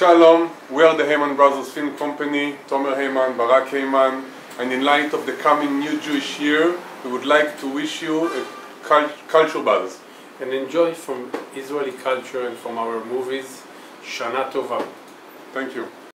Shalom, we are the Heymann Brothers Film Company, Tomer Heymann, Barak Heymann, and in light of the coming new Jewish year, we would like to wish you a cultural culture buzz. and enjoy from Israeli culture and from our movies. Shana Tova. Thank you.